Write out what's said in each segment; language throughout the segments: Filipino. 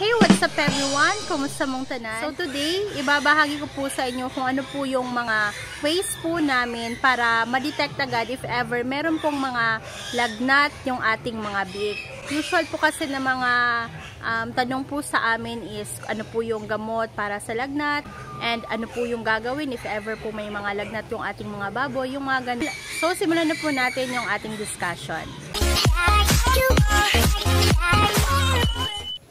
Hey, what's up everyone? Kumusta mong tanan? So today, ibabahagi ko po sa inyo kung ano po yung mga ways po namin para ma-detect agad if ever meron pong mga lagnat yung ating mga biik. Usual po kasi na mga um, tanong po sa amin is ano po yung gamot para sa lagnat and ano po yung gagawin if ever po may mga lagnat yung ating mga baboy, yung mga ganun. So simulan na po natin yung ating discussion.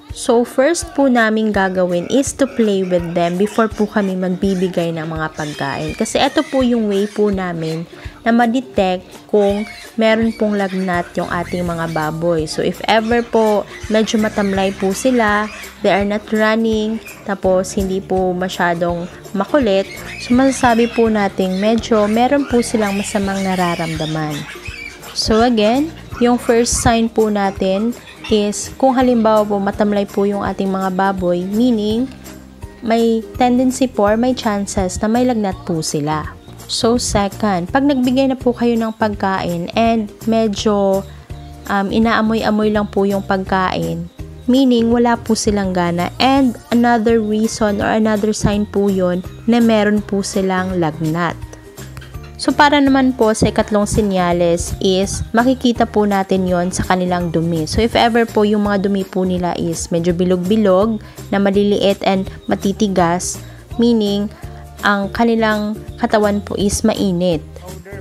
So, first po namin gagawin is to play with them before po kami magbibigay ng mga pagkain. Kasi ito po yung way po namin na ma-detect kung meron pong lagnat yung ating mga baboy. So, if ever po medyo matamlay po sila, they are not running, tapos hindi po masyadong makulit, so masasabi po natin medyo meron po silang masamang nararamdaman. So, again, yung first sign po natin is kung halimbawa po matamlay po yung ating mga baboy, meaning may tendency po or may chances na may lagnat po sila. So second, pag nagbigay na po kayo ng pagkain and medyo um, inaamoy-amoy lang po yung pagkain, meaning wala po silang gana and another reason or another sign po yon na meron po silang lagnat. So, para naman po sa ikatlong senyales is makikita po natin yon sa kanilang dumi. So, if ever po yung mga dumi po nila is medyo bilog-bilog, na maliliit and matitigas, meaning ang kanilang katawan po is mainit.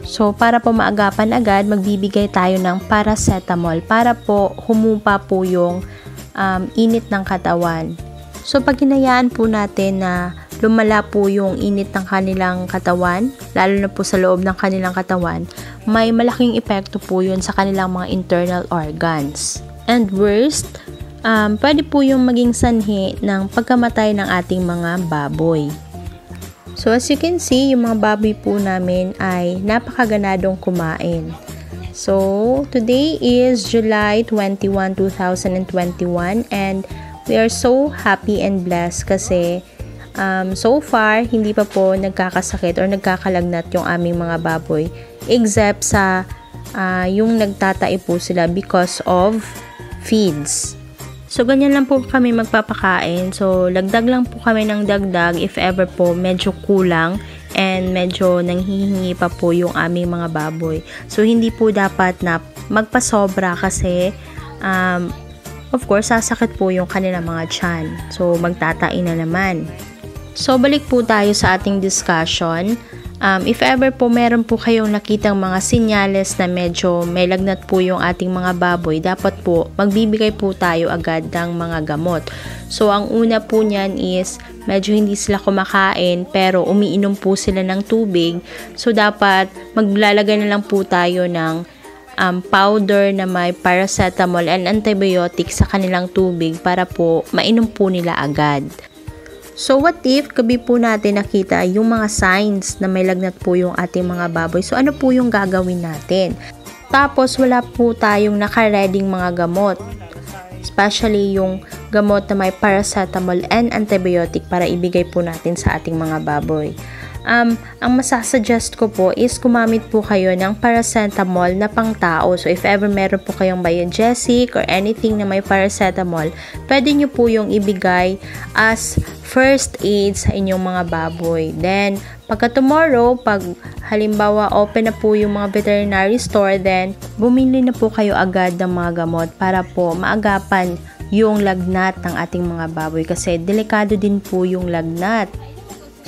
So, para po maagapan agad, magbibigay tayo ng paracetamol para po humupa po yung um, init ng katawan. So, pag hinayaan po natin na lumala po yung init ng kanilang katawan, lalo na po sa loob ng kanilang katawan, may malaking epekto po yun sa kanilang mga internal organs. And worst, um, pwede po yung maging sanhi ng pagkamatay ng ating mga baboy. So as you can see, yung mga baboy po namin ay napakaganadong kumain. So today is July 21, 2021 and we are so happy and blessed kasi um, so far, hindi pa po nagkakasakit or nagkakalagnat yung aming mga baboy except sa uh, yung nagtatai po sila because of feeds. So, ganyan lang po kami magpapakain. So, lagdag lang po kami ng dagdag if ever po medyo kulang and medyo nanghihingi pa po yung aming mga baboy. So, hindi po dapat na magpasobra kasi um, of course, sasakit po yung kanilang mga tiyan. So, magtatain na naman. So, balik po tayo sa ating discussion. Um, if ever po meron po kayong nakitang mga sinyales na medyo may lagnat po yung ating mga baboy, dapat po magbibigay po tayo agad ng mga gamot. So, ang una po niyan is medyo hindi sila kumakain pero umiinom po sila ng tubig. So, dapat maglalagay na lang po tayo ng um, powder na may paracetamol and antibiotic sa kanilang tubig para po mainom po nila agad. So what if gabi po natin nakita yung mga signs na may lagnat po yung ating mga baboy? So ano po yung gagawin natin? Tapos wala po tayong nakareding mga gamot. Especially yung gamot na may paracetamol and antibiotic para ibigay po natin sa ating mga baboy um, ang masasuggest ko po is kumamit po kayo ng paracetamol na pang tao. So, if ever meron po kayong biogesic or anything na may paracetamol, pwede nyo po yung ibigay as first aid sa inyong mga baboy. Then, pagka tomorrow, pag halimbawa open na po yung mga veterinary store, then bumili na po kayo agad ng mga gamot para po maagapan yung lagnat ng ating mga baboy kasi delikado din po yung lagnat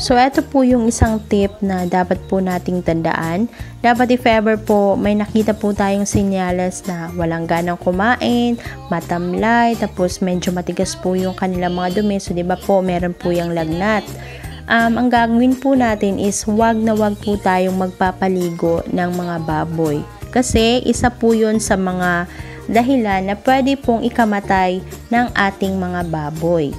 So, ito po yung isang tip na dapat po nating tandaan. Dapat if ever po may nakita po tayong senyales na walang ganang kumain, matamlay, tapos medyo matigas po yung kanilang mga dumi. So, di ba po, meron po yung lagnat. Um, ang gagawin po natin is wag na wag po tayong magpapaligo ng mga baboy. Kasi isa po yun sa mga dahilan na pwede pong ikamatay ng ating mga baboy.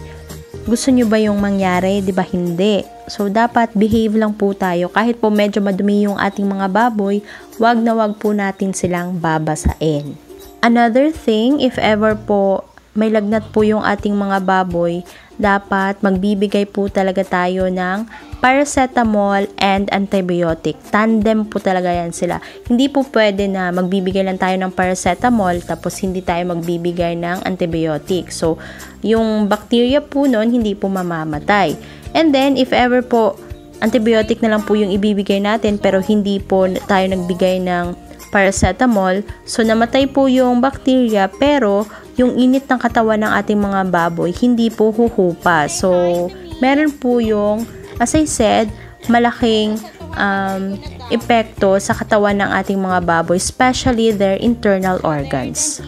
Gusto nyo ba yung mangyari? Di ba hindi? So, dapat behave lang po tayo. Kahit po medyo madumi yung ating mga baboy, wag na wag po natin silang babasain. Another thing, if ever po may lagnat po yung ating mga baboy, dapat magbibigay po talaga tayo ng paracetamol and antibiotic. Tandem po talaga yan sila. Hindi po pwede na magbibigay lang tayo ng paracetamol tapos hindi tayo magbibigay ng antibiotic. So, yung bacteria po nun hindi po mamamatay. And then, if ever po antibiotic na lang po yung ibibigay natin pero hindi po tayo nagbigay ng paracetamol, so namatay po yung bacteria pero yung init ng katawan ng ating mga baboy hindi po huhupa. So, meron po yung, as I said, malaking um, epekto sa katawan ng ating mga baboy, especially their internal organs.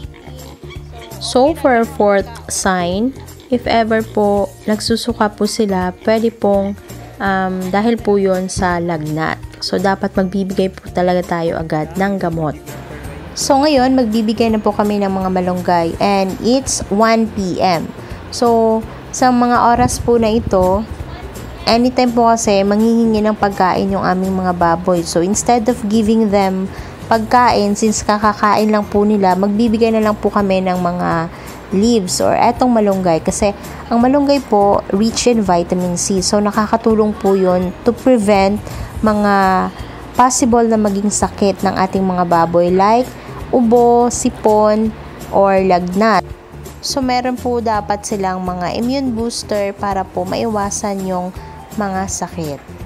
So, for our fourth sign, if ever po nagsusuka po sila, pwede pong um, dahil po yon sa lagnat. So, dapat magbibigay po talaga tayo agad ng gamot. So ngayon, magbibigay na po kami ng mga malunggay and it's 1 p.m. So sa mga oras po na ito, anytime po kasi manghihingi ng pagkain yung aming mga baboy. So instead of giving them pagkain, since kakakain lang po nila, magbibigay na lang po kami ng mga leaves or etong malunggay kasi ang malunggay po rich in vitamin C. So nakakatulong po 'yon to prevent mga possible na maging sakit ng ating mga baboy like ubo, sipon, or lagnat. So, meron po dapat silang mga immune booster para po maiwasan yung mga sakit.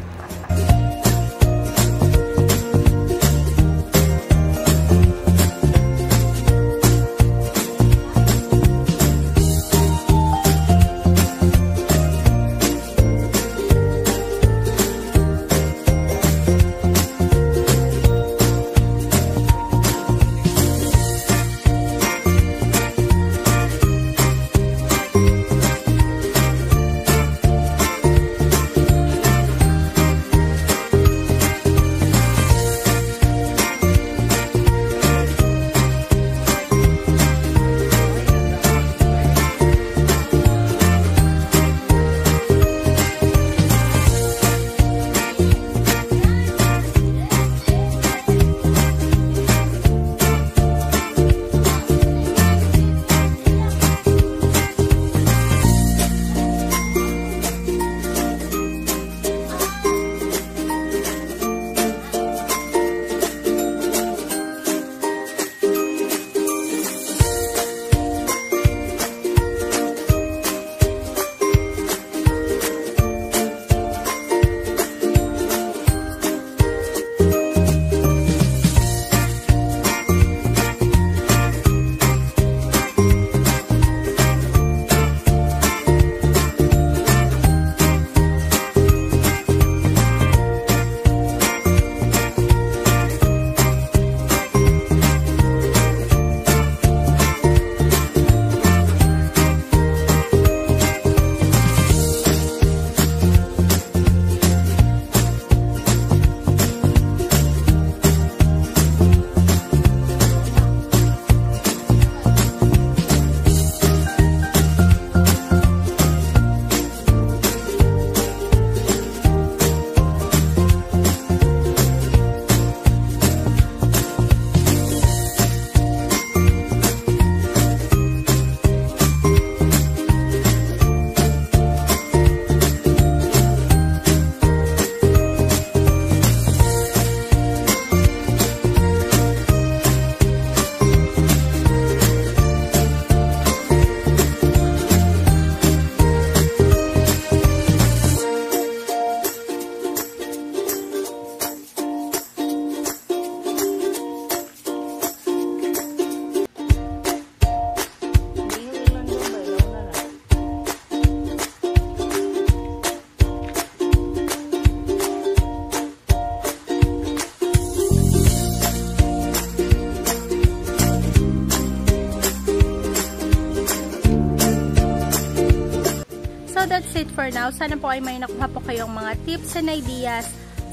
That's it for now. Sana po ay may nakuha po kayong mga tips and ideas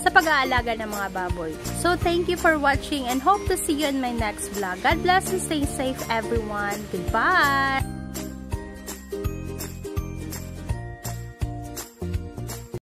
sa pag-aalaga ng mga baboy. So, thank you for watching and hope to see you in my next vlog. God bless and stay safe everyone. Goodbye!